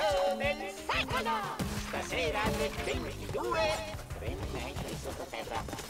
Show del secolo! Stasera alle 22, tre metri sottoterra.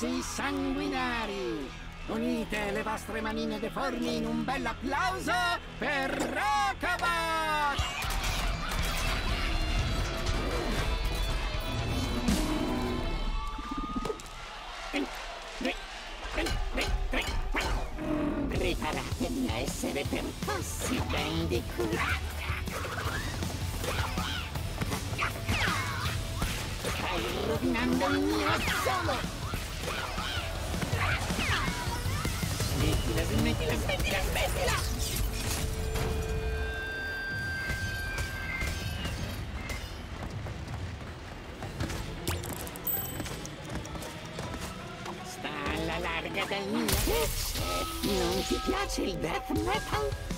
Ragazzi sanguinari! Unite le vostre manine deformi in un bel applauso per Rocabot! Preparatevi a essere percossi Bandicoot! Stai rovinando il mio solo! Smettila, smettila, smettila, smettila! Sta alla larga dal mio. Non ti piace il death metal?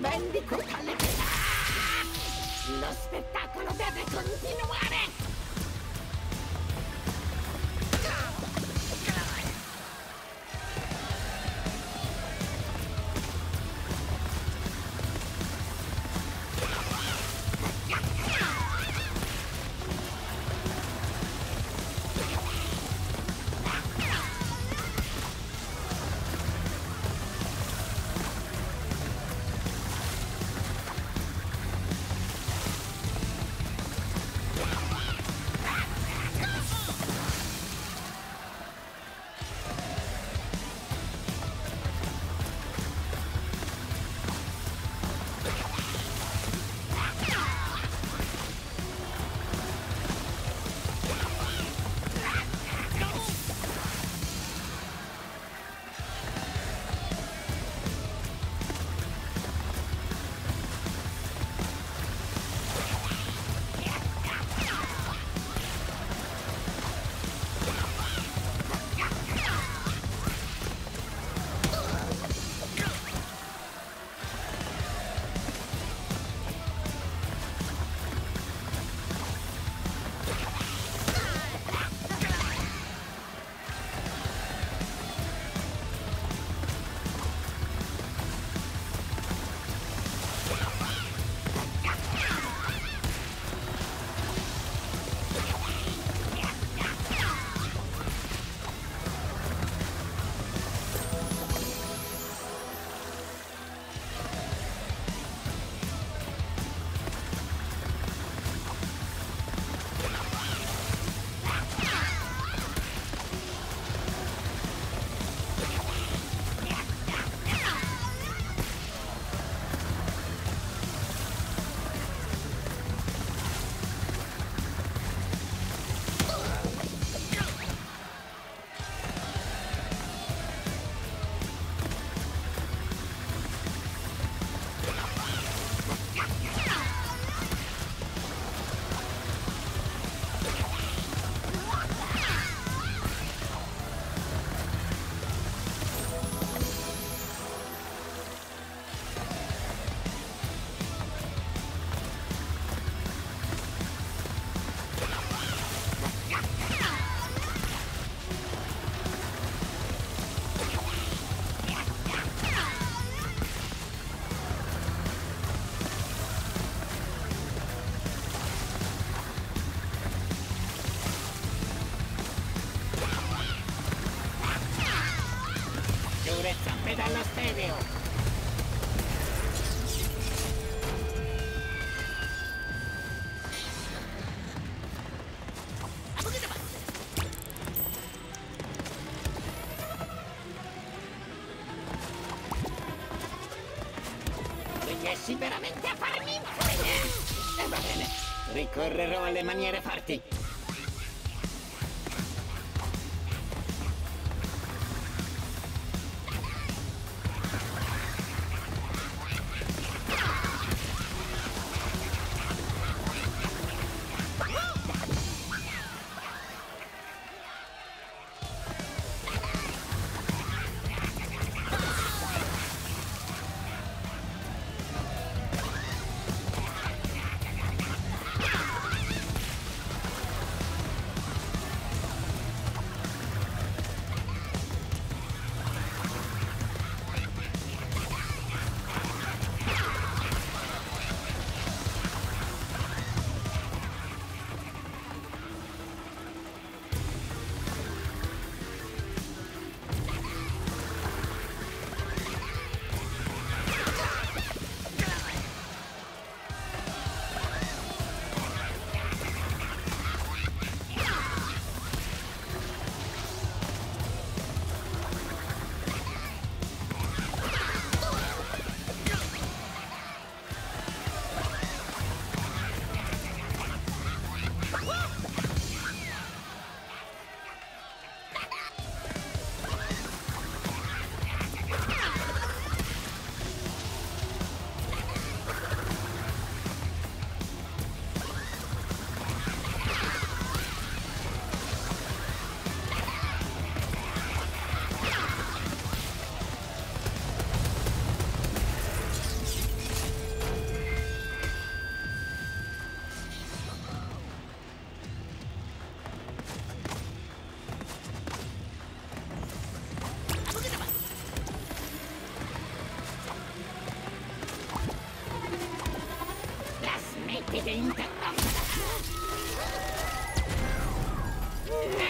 Bandicoot alle pietà! Lo spettacolo deve continuare! Corre, róbale maniera. Smetti di interrompere! No!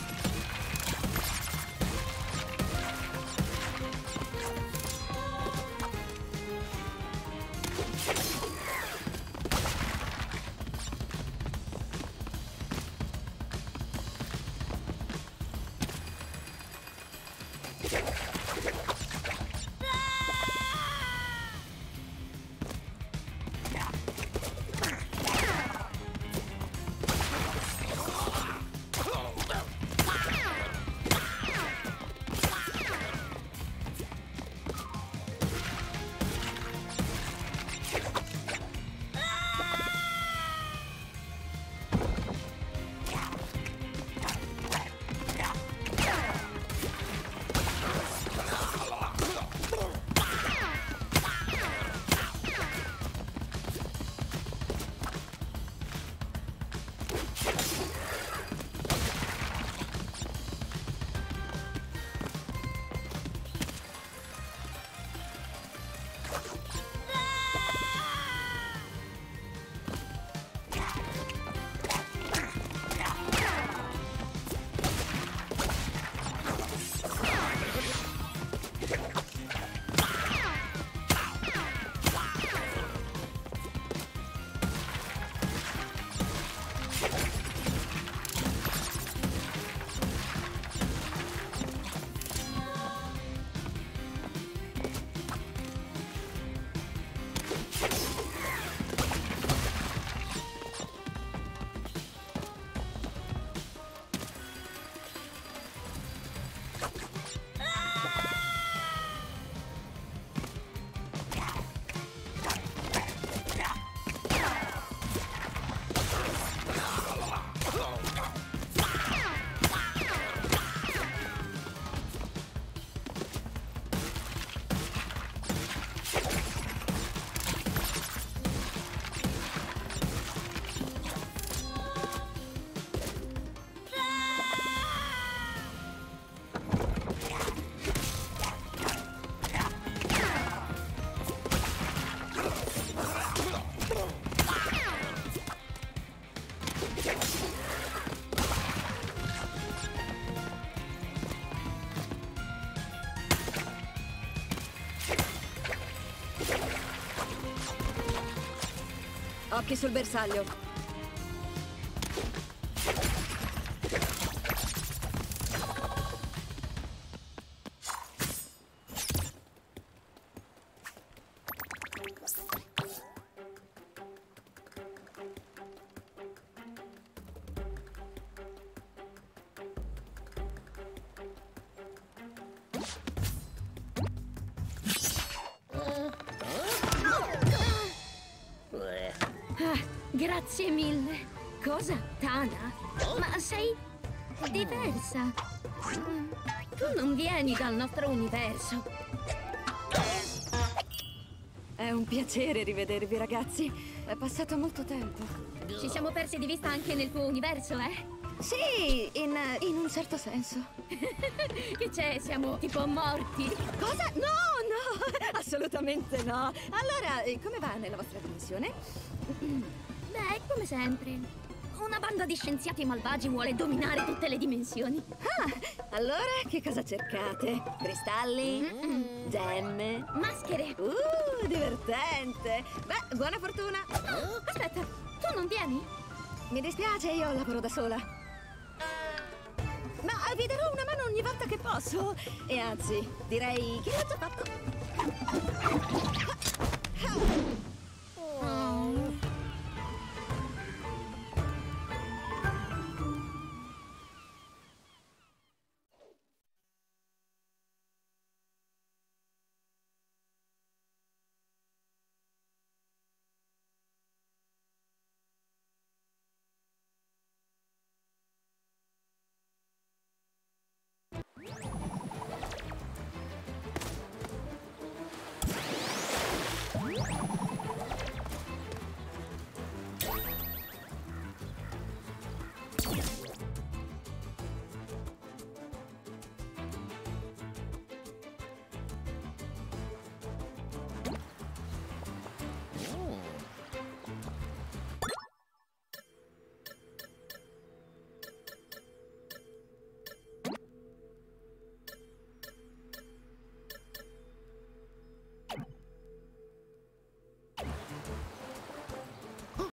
Occhi sul bersaglio. Grazie mille. Cosa? Tana? Ma sei diversa. Tu non vieni dal nostro universo. È un piacere rivedervi, ragazzi. È passato molto tempo. Ci siamo persi di vista anche nel tuo universo, eh? Sì, in, in un certo senso. Che c'è? Siamo tipo morti. Cosa? No, no, assolutamente no. Allora, eh, come va nella vostra dimensione? Beh, come sempre. Una banda di scienziati malvagi vuole dominare tutte le dimensioni. Ah, allora che cosa cercate? Cristalli? Gemme? Maschere. Uh, divertente! Beh, buona fortuna! Oh, aspetta, tu non vieni? Mi dispiace, io lavoro da sola. Ma vi darò una mano ogni volta che posso. E anzi, direi che l'ho già fatto.